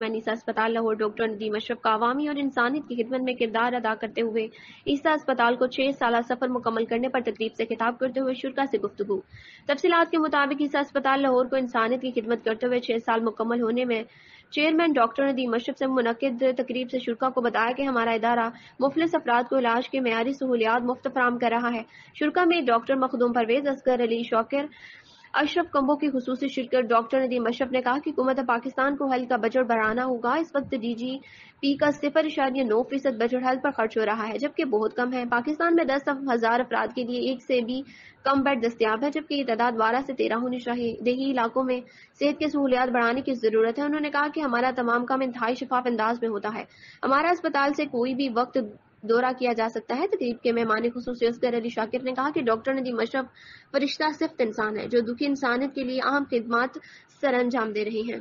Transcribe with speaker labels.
Speaker 1: منیسا اسپتال لاہور، ڈاکٹر ندیم اشرف کا عوامی اور انسانیت کی خدمت میں کردار ادا کرتے ہوئے عیسیٰ اسپتال کو چھ سالہ سفر مکمل کرنے پر تقریب سے خطاب کرتے ہوئے شرکا سے گفتگو۔ تفصیلات کے مطابق عیسیٰ اسپتال لاہور کو انسانیت کی خدمت کرتے ہوئے چھ سال مکمل ہونے میں چیئرمین ڈاکٹر ندیم اشرف سے منعقد تقریب سے شرکا کو بتایا کہ ہمارا ادارہ مفلس افراد کو علاج کے معیاری سہولیات مفت فراہم کر رہا ہے۔ شرکا میں ڈاکٹر مخدوم پرویز اصغر علی شوکر اشرف کمبو کی خصوصی شرکت ڈاکٹر ندیم اشرف نے کہا کہ حکومت پاکستان کو حل کا بجٹ بڑھانا ہوگا۔ اس وقت ڈی جی پی کا صفر اشاریہ نو فیصد بجٹ حل پر خرچ ہو رہا ہے، جبکہ بہت کم ہے پاکستان میں دس ہزار افراد کے لیے ایک سے بھی کم بیڈ دستیاب ہے جبکہ یہ تعداد بارہ سے تیرہ ہونی چاہیے دیہی علاقوں میں صحت کے سہولیات بڑھانے کی ضرورت ہے۔ انہوں نے کہا کہ ہمارا تمام کام انتہائی شفاف انداز میں ہوتا ہے۔ ہمارا اسپتال سے کوئی بھی وقت دورہ کیا جا سکتا ہے تقریب کے مہمان خصوصی اسکر علی شاکر نے کہا کہ ڈاکٹر ندیم اشرف فرشتہ صفت انسان ہے جو دکھی انسانیت کے لیے اہم خدمات سر انجام دے رہے ہیں۔